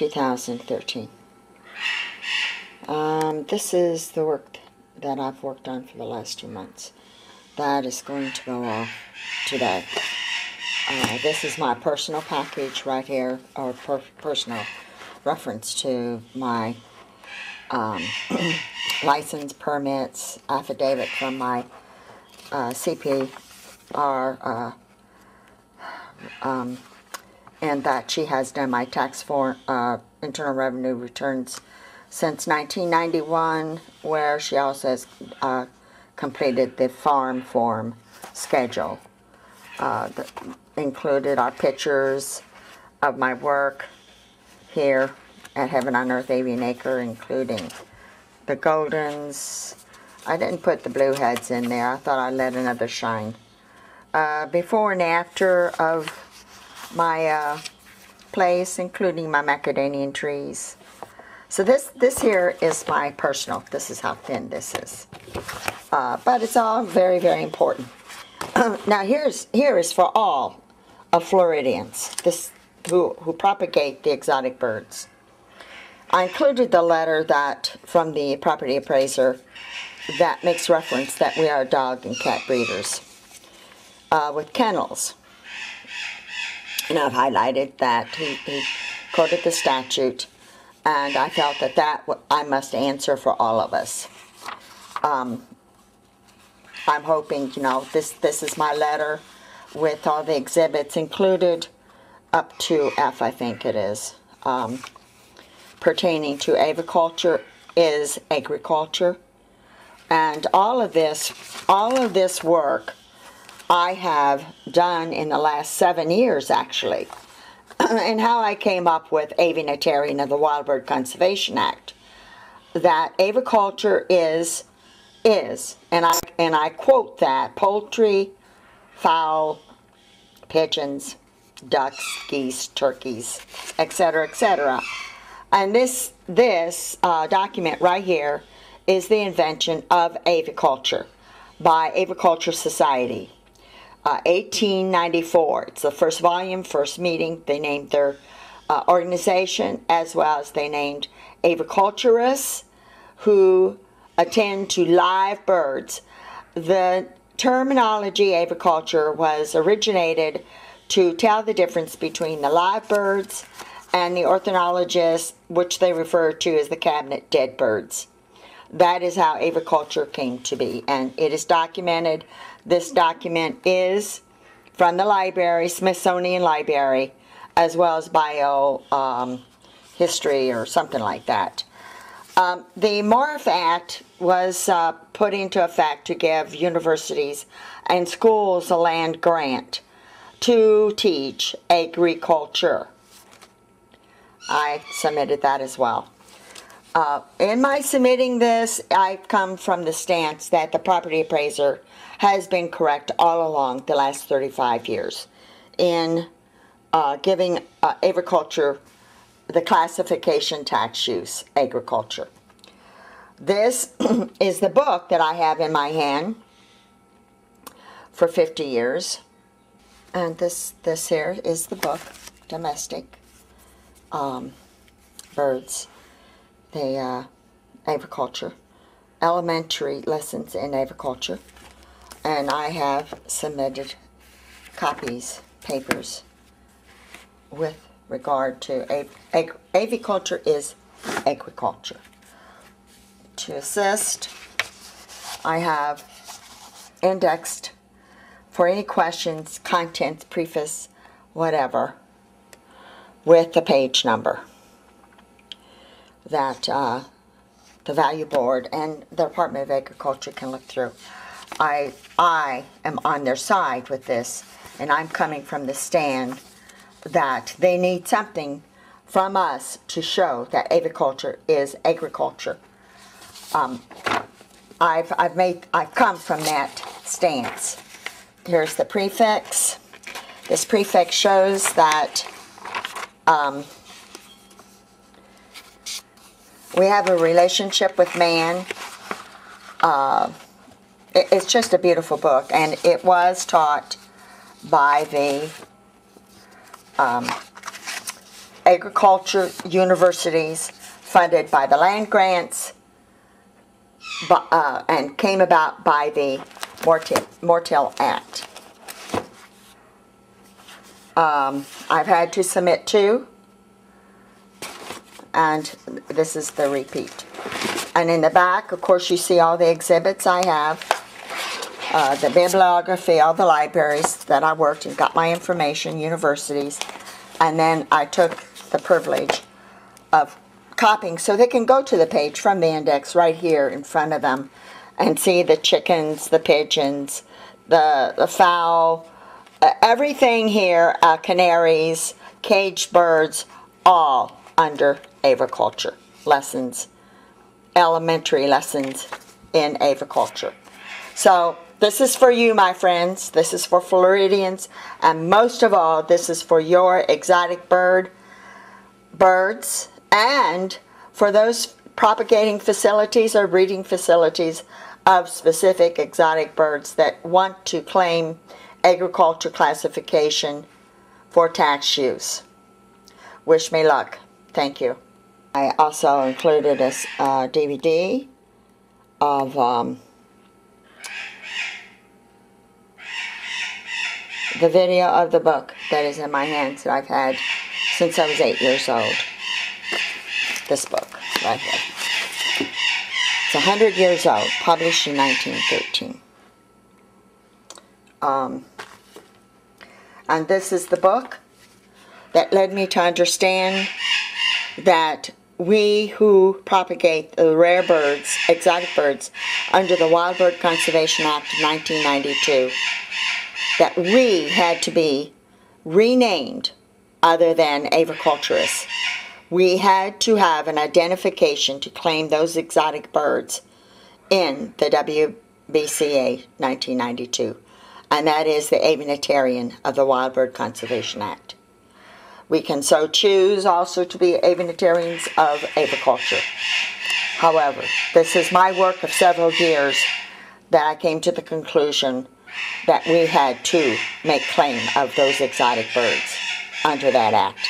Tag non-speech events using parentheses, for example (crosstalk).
2013. Um, this is the work that I've worked on for the last two months. That is going to go off today. Uh, this is my personal package right here, or per personal reference to my um, (clears throat) license, permits, affidavit from my uh, CPR, uh, um, and that she has done my tax for uh, internal revenue returns since 1991, where she also has uh, completed the farm form schedule. Uh, that included our pictures of my work here at Heaven on Earth Avian Acre, including the Goldens. I didn't put the blue heads in there. I thought I'd let another shine. Uh, before and after of my uh, place, including my macadamia trees. So this, this here is my personal. This is how thin this is. Uh, but it's all very, very important. (clears throat) now here's, here is for all of Floridians this, who, who propagate the exotic birds. I included the letter that from the property appraiser that makes reference that we are dog and cat breeders uh, with kennels. And I've highlighted that he, he quoted the statute, and I felt that that I must answer for all of us. Um, I'm hoping, you know, this, this is my letter with all the exhibits included up to F, I think it is, um, pertaining to aviculture is agriculture. And all of this, all of this work I have done in the last seven years, actually, (clears throat) and how I came up with Avianitarian of the Wild Bird Conservation Act. That aviculture is, is, and I, and I quote that, poultry, fowl, pigeons, ducks, geese, turkeys, etc., etc. And this, this uh, document right here is the invention of aviculture by Aviculture Society. Uh, 1894. It's the first volume, first meeting. They named their uh, organization as well as they named aviculturists who attend to live birds. The terminology aviculture was originated to tell the difference between the live birds and the ornithologists, which they refer to as the cabinet dead birds. That is how aviculture came to be, and it is documented. This document is from the library, Smithsonian Library, as well as bio um, history or something like that. Um, the MORF Act was uh, put into effect to give universities and schools a land grant to teach agriculture. I submitted that as well. Uh, in my submitting this, I've come from the stance that the property appraiser has been correct all along the last 35 years in uh, giving uh, agriculture the classification tax use, agriculture. This (clears throat) is the book that I have in my hand for 50 years. And this, this here is the book, Domestic um, Birds the uh, agriculture, elementary lessons in agriculture, and I have submitted copies, papers, with regard to ag ag aviculture is agriculture. To assist, I have indexed for any questions, contents, preface, whatever, with the page number that uh, the Value Board and the Department of Agriculture can look through. I, I am on their side with this, and I'm coming from the stand that they need something from us to show that aviculture is agriculture. Um, I've, I've made, I've come from that stance. Here's the prefix. This prefix shows that um, we have a relationship with man. Uh, it, it's just a beautiful book, and it was taught by the um, agriculture universities funded by the land grants bu- uh, and came about by the Morrill Act. Um, I've had to submit two, and this is the repeat. And in the back, of course, you see all the exhibits I have, uh, the bibliography, all the libraries that I worked and got my information, universities, and then I took the privilege of copying so they can go to the page from the index right here in front of them and see the chickens, the pigeons, the, the fowl, uh, everything here, uh, canaries, caged birds, all under agriculture lessons, elementary lessons in agriculture. So this is for you, my friends. This is for Floridians, and most of all, this is for your exotic bird birds and for those propagating facilities or breeding facilities of specific exotic birds that want to claim agriculture classification for tax use. Wish me luck. Thank you. I also included a uh, DVD of um, the video of the book that is in my hands that I've had since I was eight years old. This book right here. It's 100 years old, published in 1913. Um, and this is the book that led me to understand that we who propagate the rare birds, exotic birds, under the Wild Bird Conservation Act of 1992, that we had to be renamed other than aviculturists. We had to have an identification to claim those exotic birds in the WBCA 1992, and that is the Avianitarian of the Wild Bird Conservation Act. We can so choose also to be Avianitarians of agriculture. However, this is my work of several years that I came to the conclusion that we had to make claim of those exotic birds under that act.